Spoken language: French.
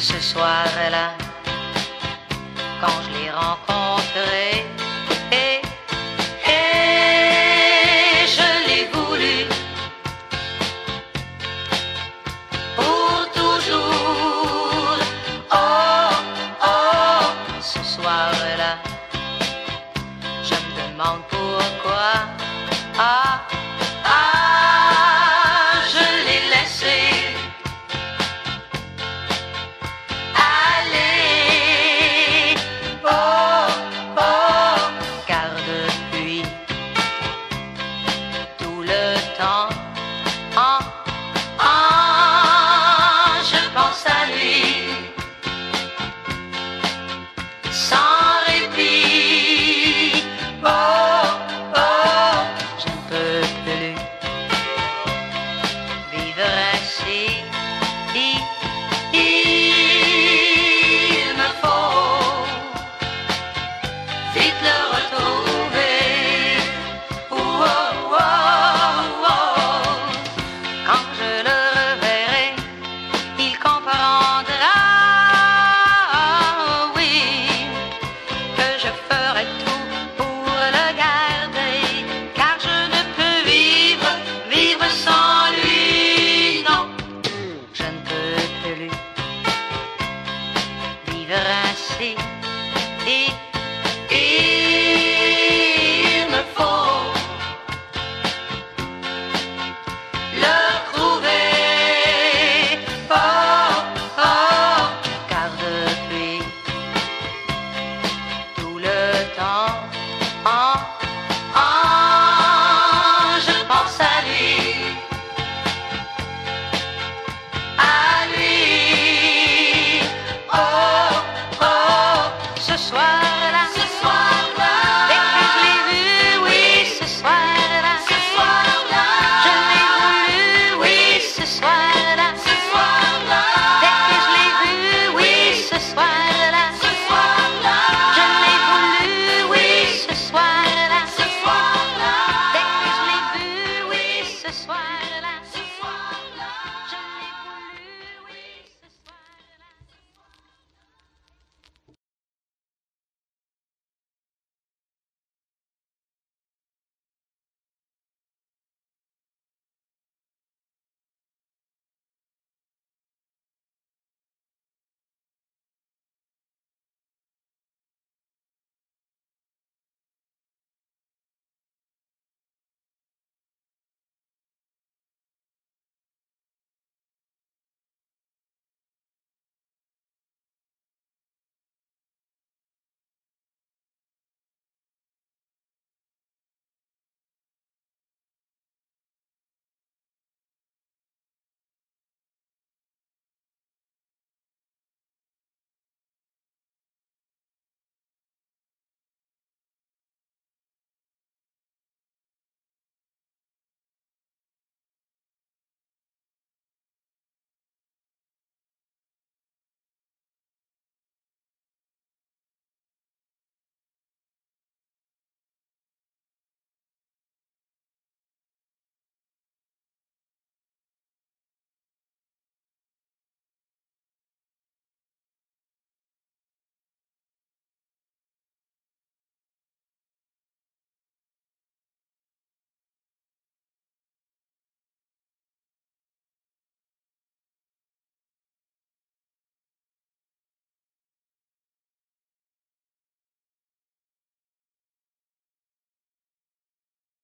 ce soir-là, quand je l'ai rencontré.